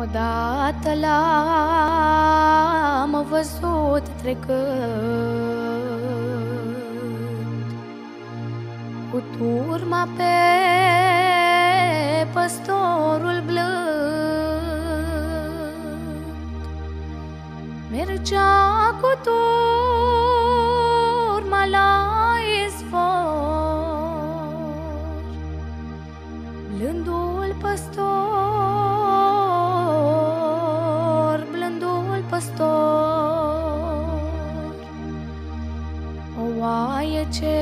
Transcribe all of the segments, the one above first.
Odată l-am văzut trecând Cu turma pe păstorul blând. Mergea cu turma oaie ce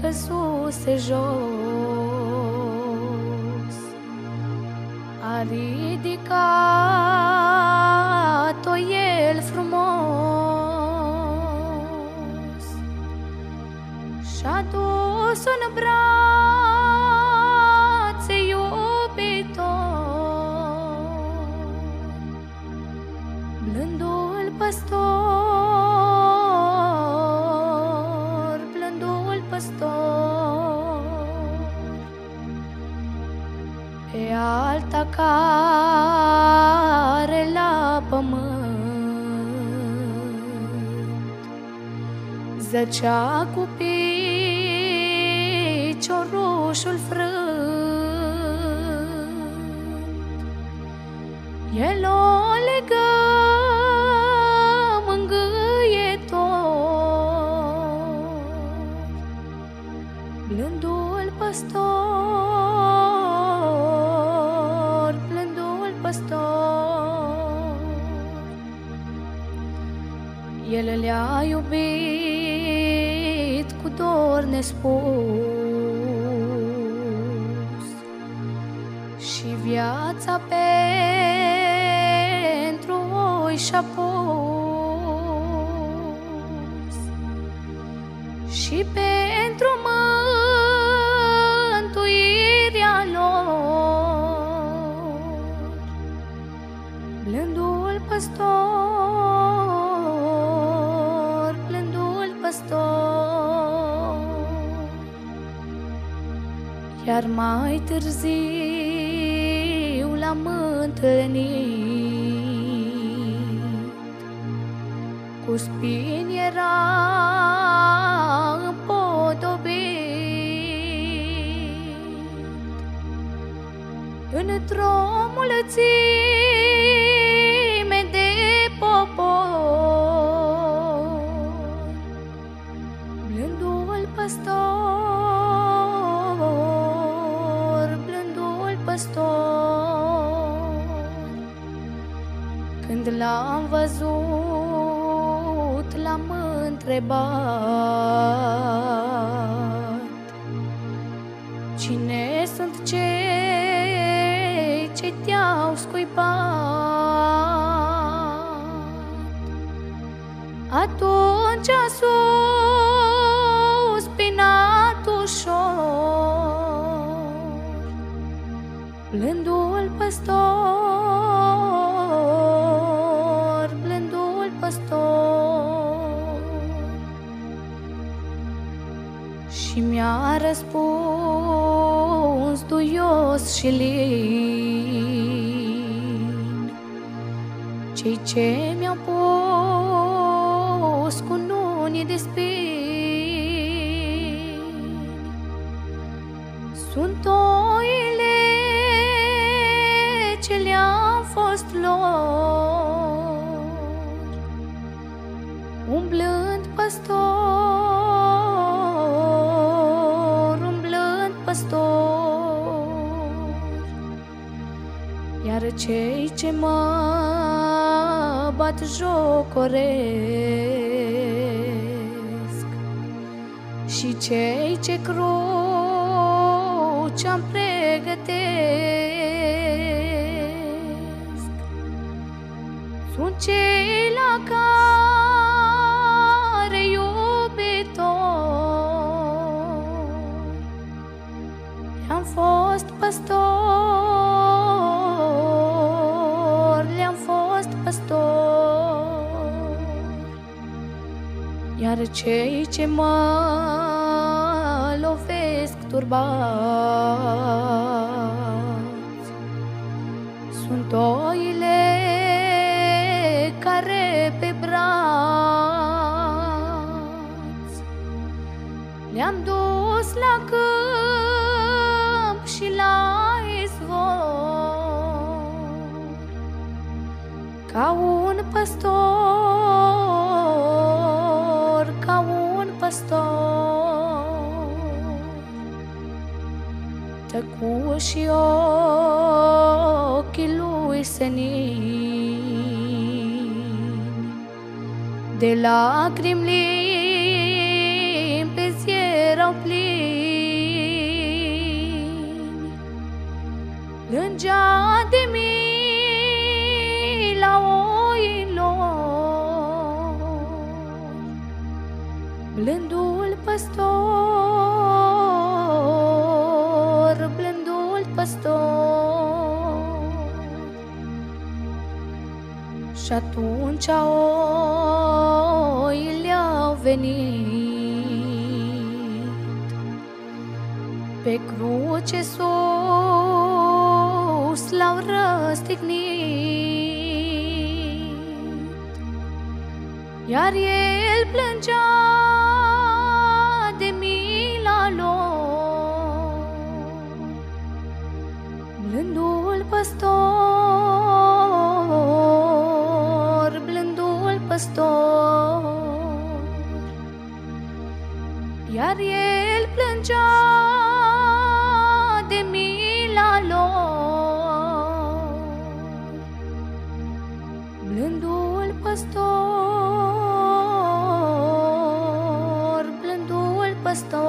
căzuse jos. A ridicat-o el frumos Și-a dus în brațe iubitor Blândul păstor, alta care la pământ. Zăcea cu piciorușul frânt. El El le-a iubit cu dor nespus. Și viața pentru oi și-a pus. Și pentru mântuirea Iar mai târziu l-am întâlnit. Cu spini era împodobit Într-o mulțime Când l-am văzut, l-am întrebat Cine sunt cei ce te-au scuipat? Atunci a suspinat ușor Blândul păstor, răspuns duios și lin. Cei ce mi-au pus cu nuni de spini Sunt oile cei ce mă bat jocoresc. Și cei ce cruce-am pregătesc. Sunt cei fost păstor. Iar cei ce mă lovesc turbați sunt oile care pe braț Le-am dus la câmp Ca un păstor, ca un păstor. Tăcu și ochii lui senin De lacrimi limpezi erau plini Plângea de mila Blândul păstor, blândul păstor. Și atunci oile au venit Pe cruce sus l-au răstignit. Iar el plângea păstor, blândul păstor. Iar el plângea de mila lor. Blândul păstor, blândul păstor.